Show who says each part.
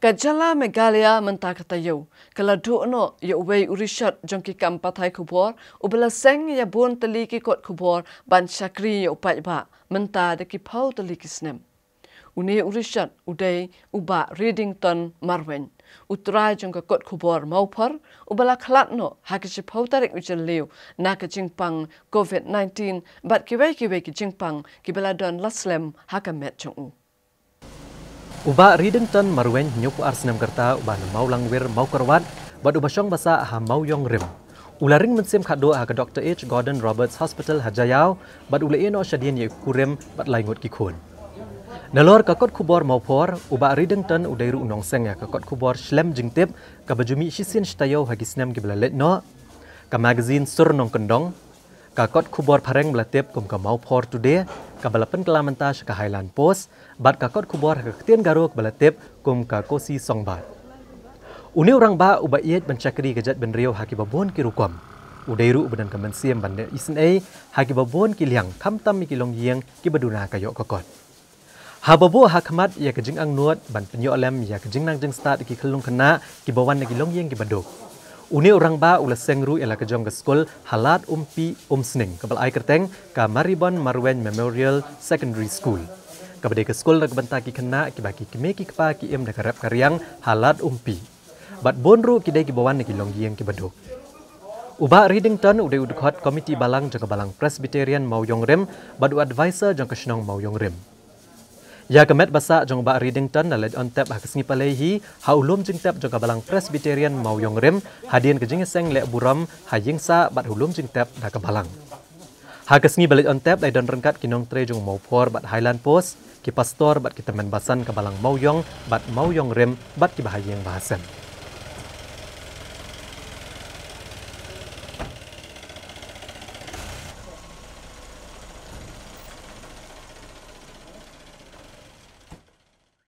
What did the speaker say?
Speaker 1: Kajala Megalia menta kata yo. Kala do no ya uwei urishat jongki kam patai kubor. Ubala seng ya bun tali ki kot kubor ban syakri ya upai ba. Menta de ki ki snem. Uni urishat udai uba Readington Marwen. Utrai jongka kot kubor maupar. Ubala klat no haki si pau tarik ujan liu. Na ke jingpang COVID-19. Bat kiwai kiwai ki jingpang. Kibala don laslem haka met jong u.
Speaker 2: Uba Ridington marwen nyupu arsenam kerta uba mau langwir mau kerwat bad uba syong basa ha mau yong rim. Ularing mensim kado ha ke Dr. H. Gordon Roberts Hospital Hajayau bad ula ino syadian ye kurim bad laingut kikun. Nalor kakot kubor mau por uba Ridington udairu unong seng ya kakot kubor shlem jingtip ka bajumi shisin shtayau hagi snem ki belalet no ka magazine sur nong kendong ka kot kubor pareng belatip kum ka mau por today ka balapan kelamenta ka Highland Post bat ka kot kubor ka garuk belatip kum ka kosi songbat. Uni orang ba uba iet mencakri kejat ben riau haki babon ki rukom. Udairu ubadan kemensiam bandar isen ai haki babon ki liang kam tam mi ki long yeng ki baduna kayo kokot. Hababu hakamat ya kejing ang nuat ban penyo alam ya kejing nang jeng start ki kelung kena ki bawan ki long yeng ki. Uni orang ba ula sengru ila ke skol halat umpi umsning kebal ai kerteng ka Maribon Marwen Memorial Secondary School. Kabade ke skol nak bentaki kena ki baki ki kpa ki im dekarap karyang halat umpi. Bat bonru ki dai ki bawan ki long ki baduk. Uba Readington udah udukot komiti balang jangka balang Presbyterian mau yong rem badu advisor jangka senong mau yong rem. Ya kemet basa jong ba Readington na led on tap ha kesngi palehi ha ulum jing tap jong balang Presbyterian mau yong rem hadian ke jing seng le buram ha ying sa bat ulum jing tap da ke balang. Ha kesngi balik on tap dai don rengkat kinong tre jong mau por bat Highland Post ki pastor bat kita men basan ke balang mau yong bat mau yong rem bat ki bahayeng bahasan.